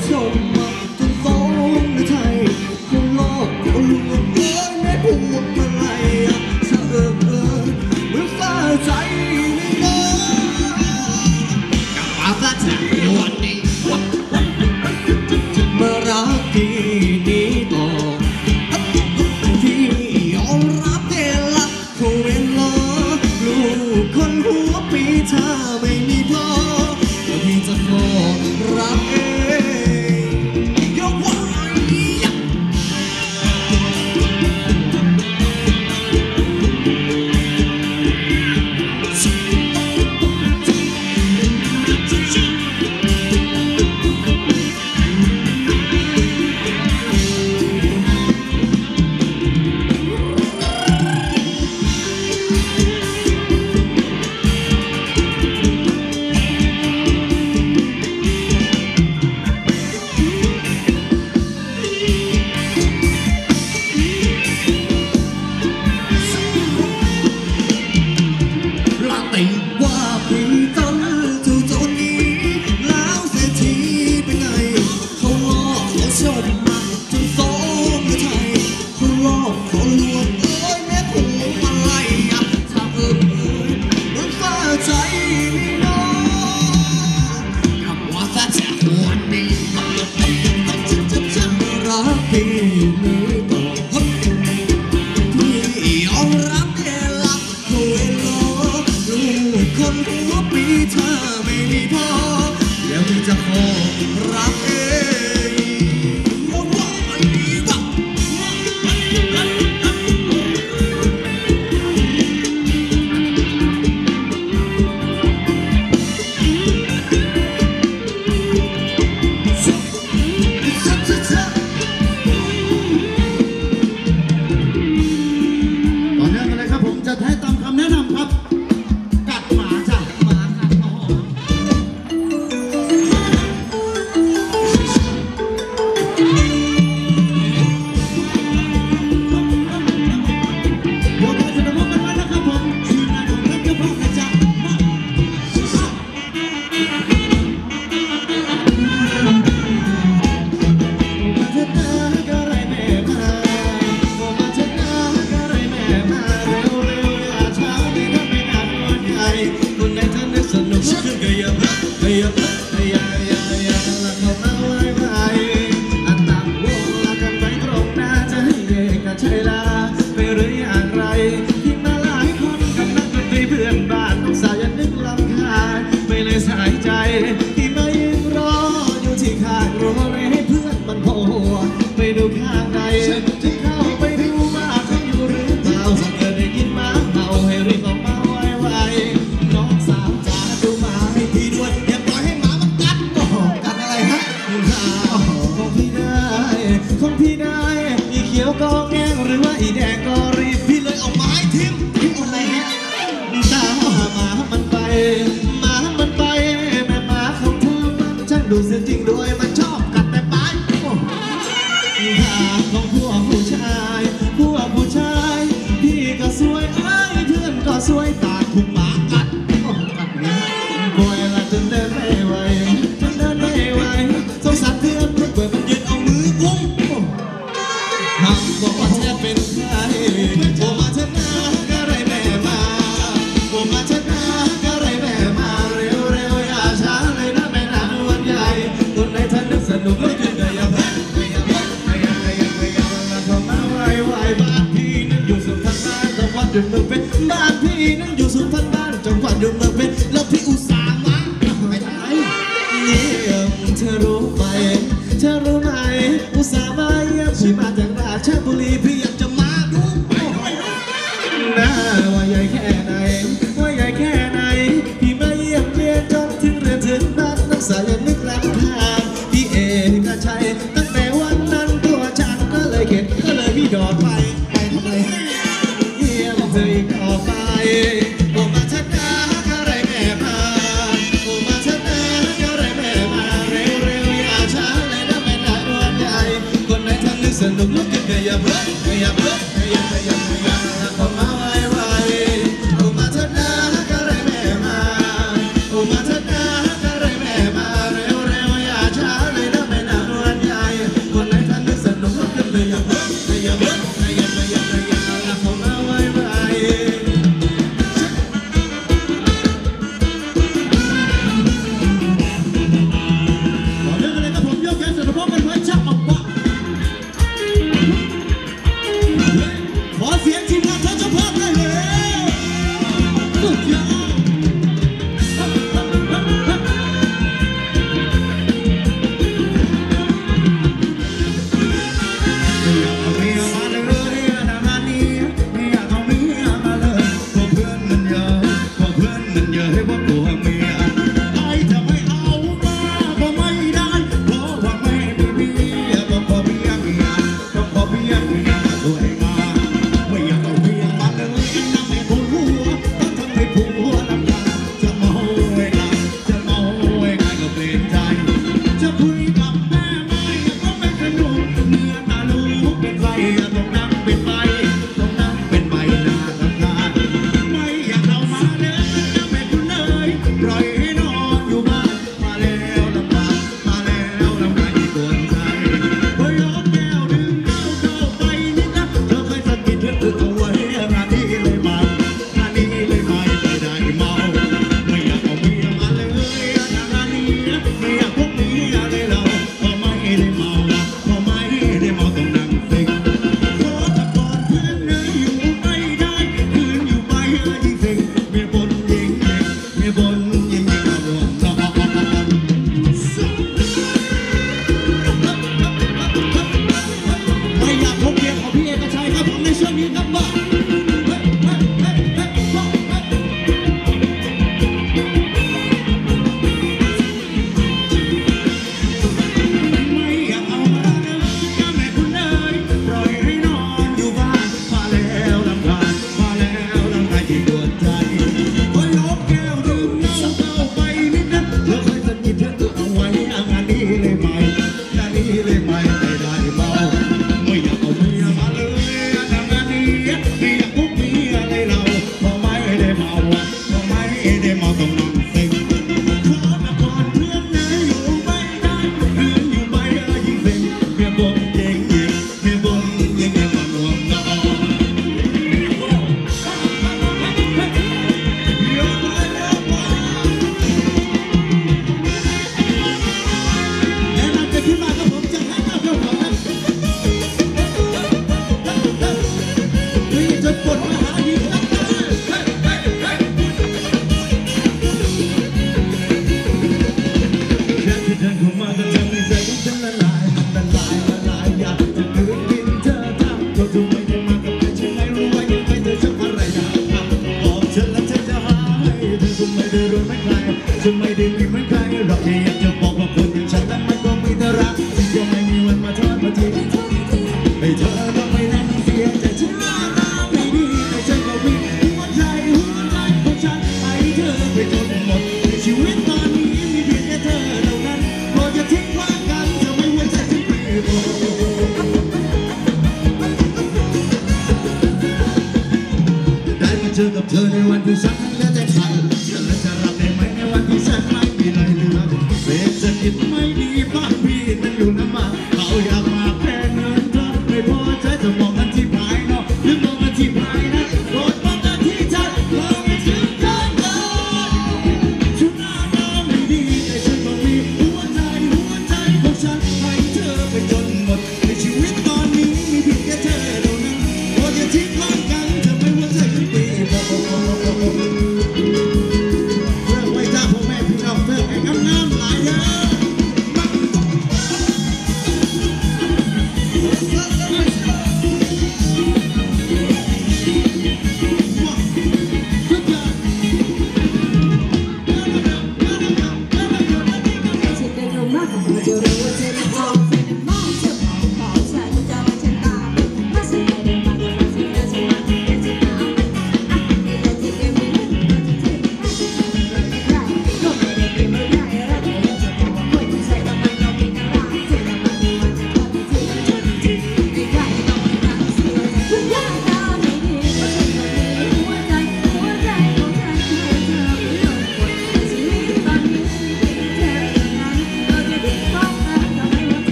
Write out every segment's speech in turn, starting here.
let's go. up, lay. ding dong.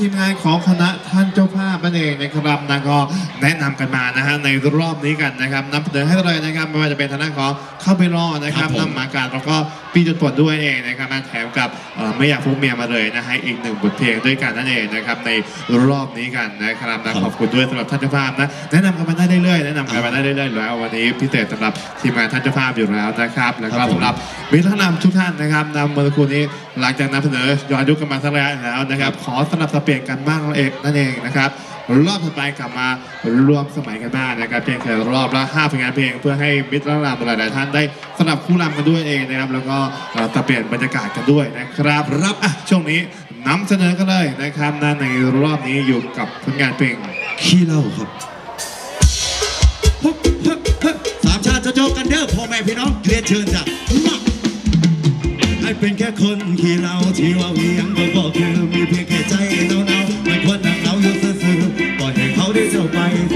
ทีมงานของคณะ เจ้าภาพนั่นเองนะครับนะก็แนะนำกันมานะฮะในรอบนี้กันนะครับนำเสนอให้เลยนะครับไม่ว่าจะเป็นทางด้านของเข้าไปรอนะครับครับผมนำมาการแล้วก็ปีจนปลดด้วยเองนะครับมาแถมกับเอ่อไม่อยากฟุกเมียมาเลยนะฮะอีกหนึ่งบทเพลงด้วยกันนั่นเองนะครับในรอบนี้กันนะครับนะขอบคุณด้วยสำหรับท่านเจ้าภาพนะแนะนำกันมาได้เรื่อยๆแนะนำกันมาได้เรื่อยๆอยู่แล้ววันนี้พิเศษสำหรับทีมงานท่านเจ้าภาพอยู่แล้วนะครับแล้วก็สำหรับมีท่านนำทุกท่านนะครับนำเมื่อสักครู่นี้หลังจากนำเสนอย้อนยุคกันมาสักระยะแล้วนะครับ ขอสลับสับเปลี่ยนกันบ้างนั่นเองนั่นเองนะครับ รอบถัดไปกลับมารวมสมัยกันบ้างนะครับเพียงแค่รอบละห้าผลงานเพลง เพื่อให้มิตรรำหลายๆท่านได้สลับคู่รำกันด้วยเองนะครับ แล้วก็เอ่อสับเปลี่ยนบรรยากาศกันด้วยนะครับรับอะช่วงนี้นำเสนอกันเลยนะครับนะในรอบนี้อยู่กับผลงานเพลงขี้เหล้าครับฮึบฮึบฮึบสามชาติจะโจกันเด้อพ่อแม่พี่น้องเรียนเชิญจ้ะมาให้เป็นแค่คนขี้เหล้าที่ว่าเวียงก็บอกคือมีเพียงแค่ใจเนา ปล่อ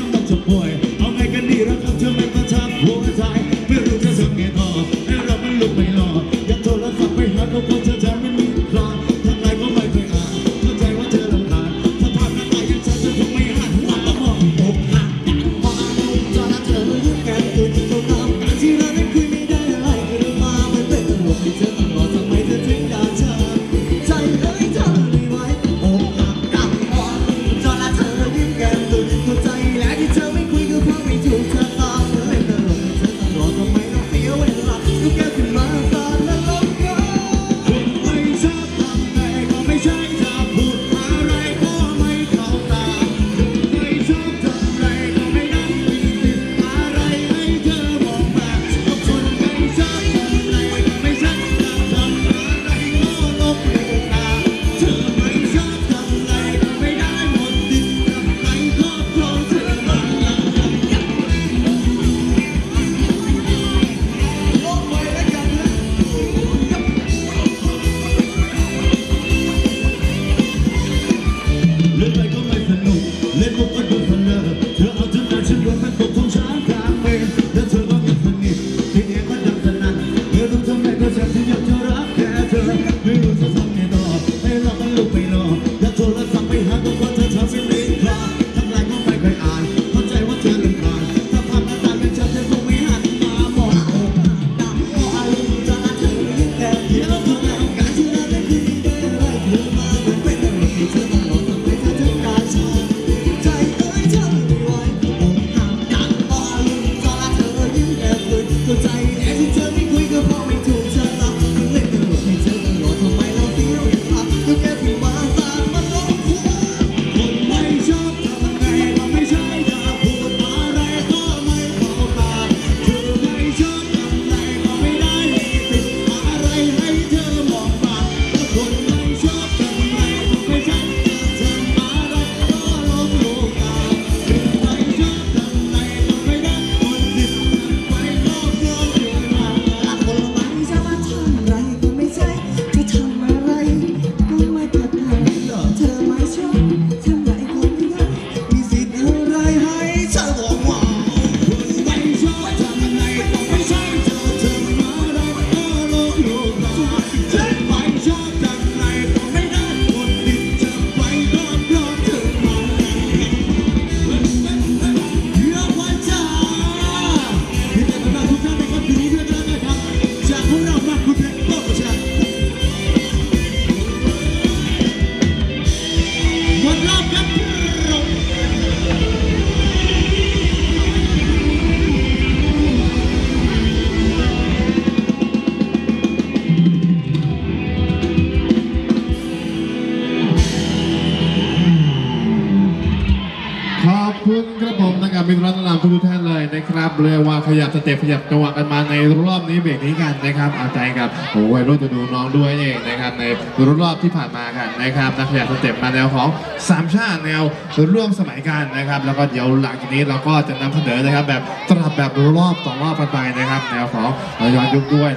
ได้ยิน สเต็ปขยับจังหวะกันมาในรอบนี้เบรกนี้กันนะครับเอาใจกับโอ้ยรุ่นจะดูน้องด้วยเองนะครับในรอบที่ผ่านมากันนะครับนักขยับสเต็ปมาแนวของสามชาติแนวร่วมสมัยกันนะครับแล้วก็เดี๋ยวหลังจากนี้เราก็จะนำเสนอนะครับแบบตลับแบบรอบสองรอบไปนะครับแนวของย้อนยุคด้วย